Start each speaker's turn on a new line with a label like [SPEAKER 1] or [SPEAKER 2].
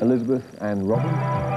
[SPEAKER 1] Elizabeth and Robin.